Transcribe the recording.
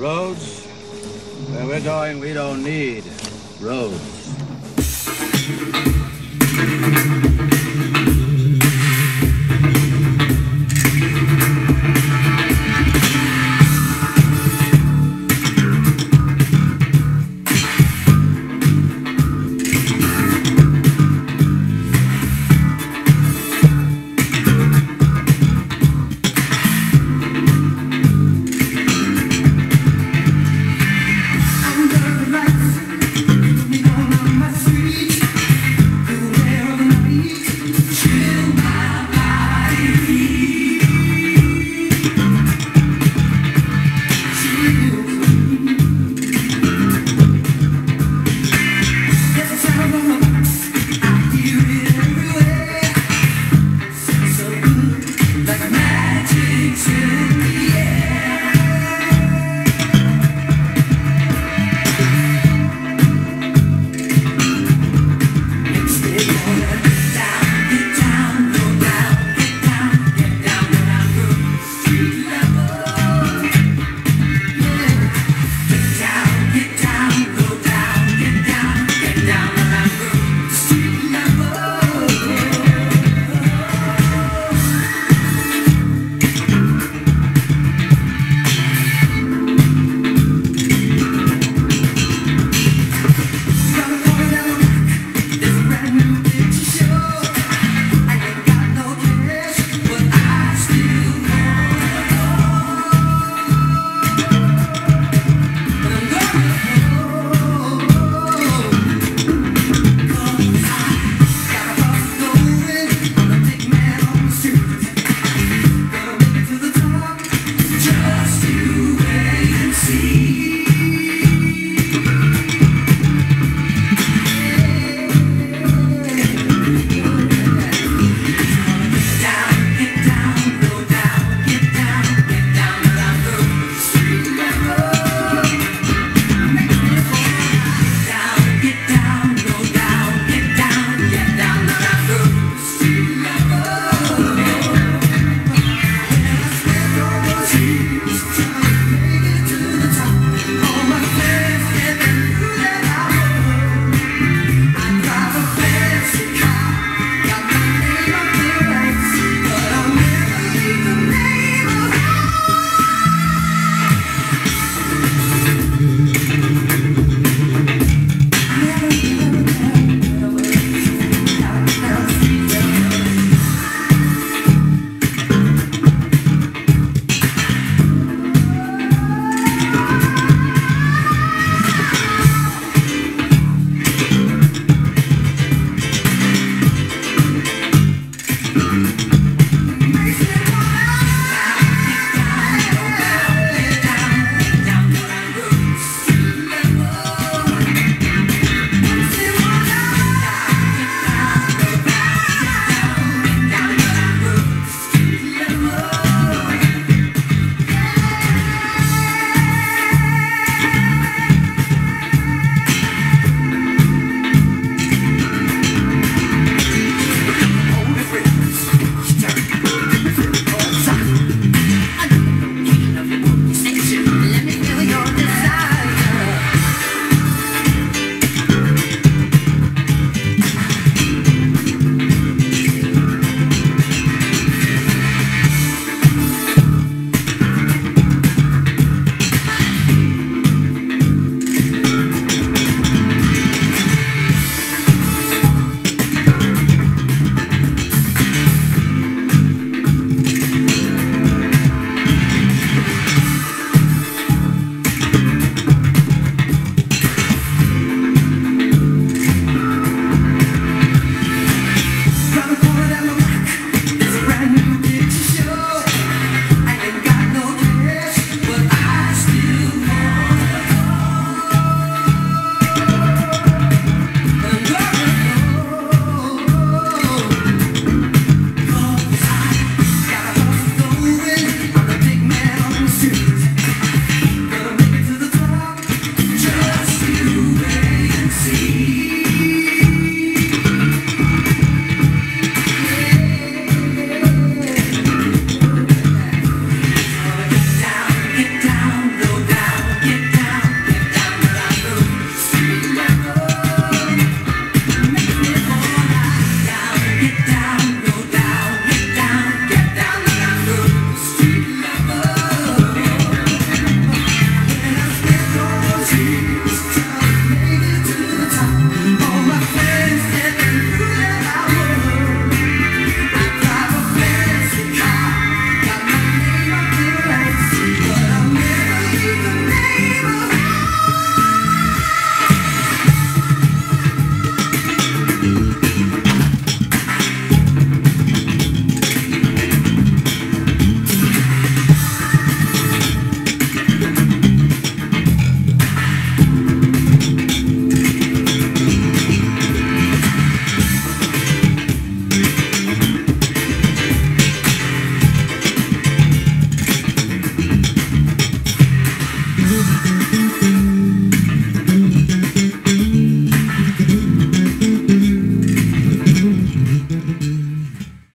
Roads? Where we're going, we don't need roads. Thank you.